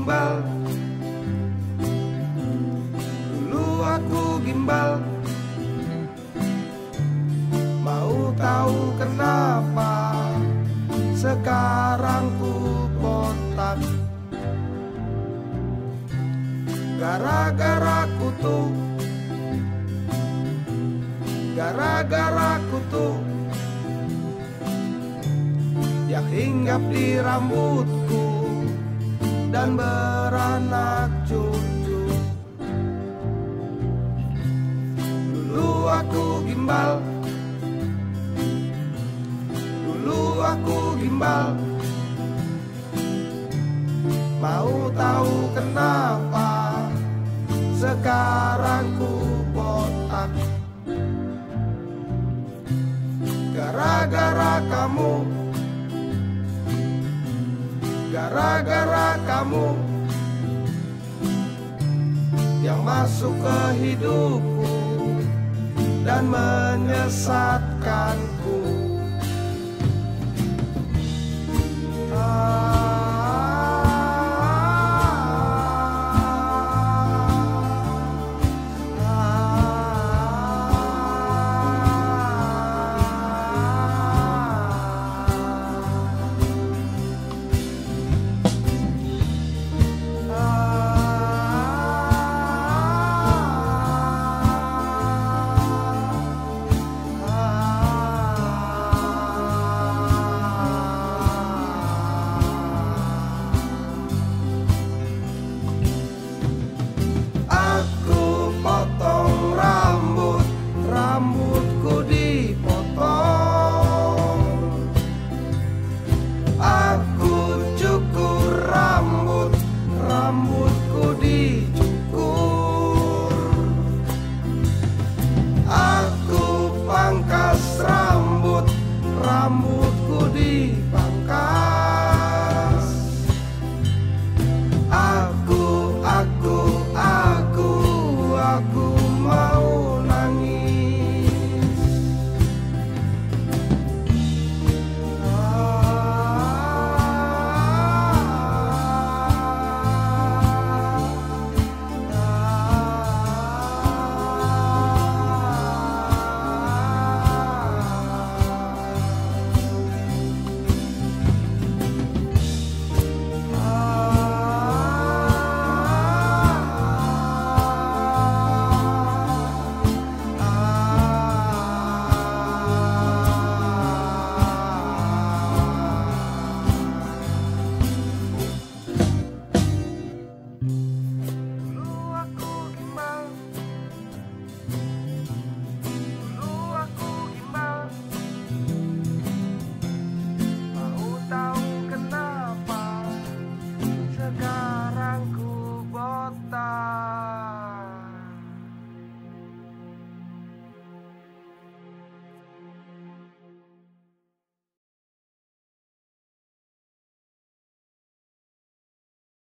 gimbal. Dulu aku gimbal. Mau tahu kenapa Sekarang ku botak? Gara-gara kutu Gara-gara kutu Yang hinggap di rambutku Dan beranak cucu. Dulu aku gimbal. Dulu aku gimbal. Mau tahu kenapa Sekarang ku botak? Gara-gara kamu Gara-gara kamu Yang masuk ke hidupku Dan menyesatkan